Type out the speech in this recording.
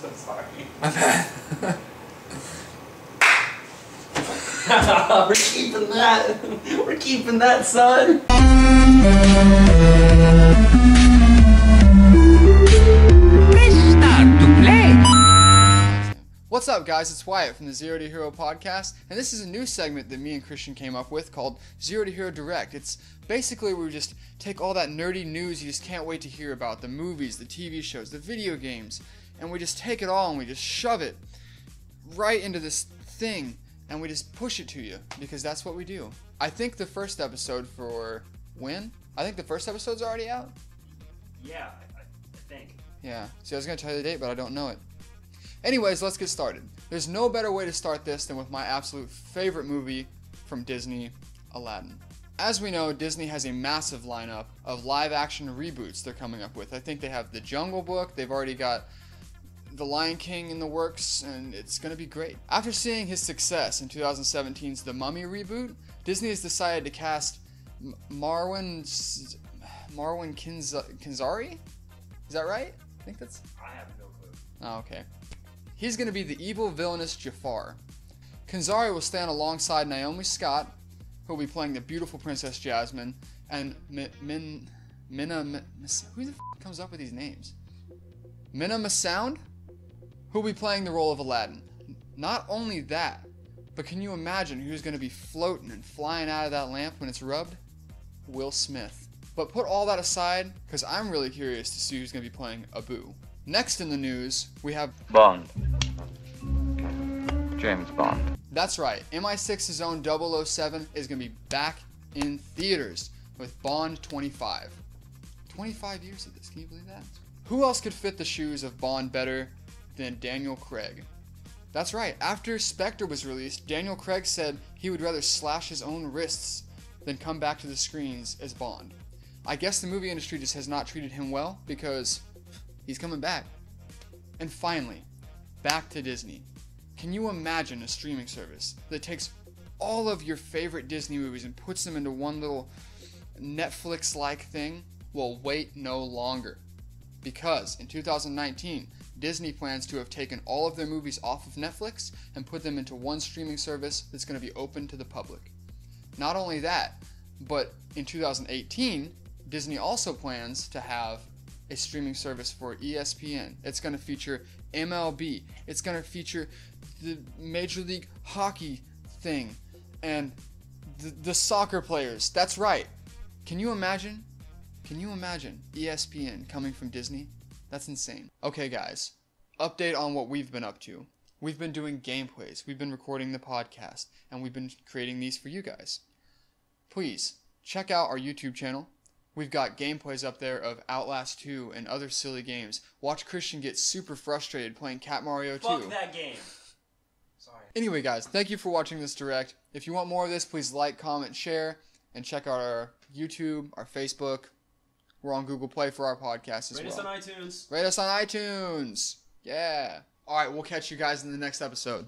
so sorry. My bad. We're keeping that. We're keeping that, son. What's up, guys? It's Wyatt from the Zero to Hero podcast, and this is a new segment that me and Christian came up with called Zero to Hero Direct. It's basically where we just take all that nerdy news you just can't wait to hear about the movies, the TV shows, the video games, and we just take it all and we just shove it right into this thing and we just push it to you because that's what we do. I think the first episode for when? I think the first episode's already out. Yeah, I, I think. Yeah. See, I was gonna tell you the date, but I don't know it. Anyways, let's get started. There's no better way to start this than with my absolute favorite movie from Disney, Aladdin. As we know, Disney has a massive lineup of live action reboots they're coming up with. I think they have The Jungle Book, they've already got The Lion King in the works, and it's gonna be great. After seeing his success in 2017's The Mummy reboot, Disney has decided to cast M- Marwan S- Marwan Kinz- Kinzari? Is that right? I think that's I have no clue. Oh, okay. He's going to be the evil villainous Jafar. Kanzari will stand alongside Naomi Scott, who will be playing the beautiful Princess Jasmine, and Mi- Min Minna Mi- who the f- comes up with these names? Minna Masound, who will be playing the role of Aladdin. Not only that, but can you imagine who's going to be floating and flying out of that lamp when it's rubbed? Will Smith. But put all that aside, because I'm really curious to see who's going to be playing Abu. Next in the news, we have Bond. James Bond. That's right, MI6's own 007 is going to be back in theaters with Bond 25. 25 years of this, can you believe that? Who else could fit the shoes of Bond better than Daniel Craig? That's right, after Spectre was released, Daniel Craig said he would rather slash his own wrists than come back to the screens as Bond. I guess the movie industry just has not treated him well because he's coming back. And finally, back to Disney. Can you imagine a streaming service that takes all of your favorite Disney movies and puts them into one little Netflix like thing? Well, wait no longer. Because in 2019, Disney plans to have taken all of their movies off of Netflix and put them into one streaming service that's going to be open to the public. Not only that, but in 2018, Disney also plans to have a streaming service for ESPN. It's going to feature MLB. It's going to feature the Major League Hockey thing and the, the soccer players. That's right. Can you imagine? Can you imagine ESPN coming from Disney? That's insane. Okay, guys, update on what we've been up to. We've been doing gameplays, we've been recording the podcast, and we've been creating these for you guys. Please check out our YouTube channel. We've got gameplays up there of Outlast 2 and other silly games. Watch Christian get super frustrated playing Cat Mario 2. Fuck that game. Sorry. Anyway, guys, thank you for watching this direct. If you want more of this, please like, comment, share, and check out our YouTube, our Facebook. We're on Google Play for our podcast as Rate well. Rate us on iTunes. Rate us on iTunes. Yeah. All right, we'll catch you guys in the next episode.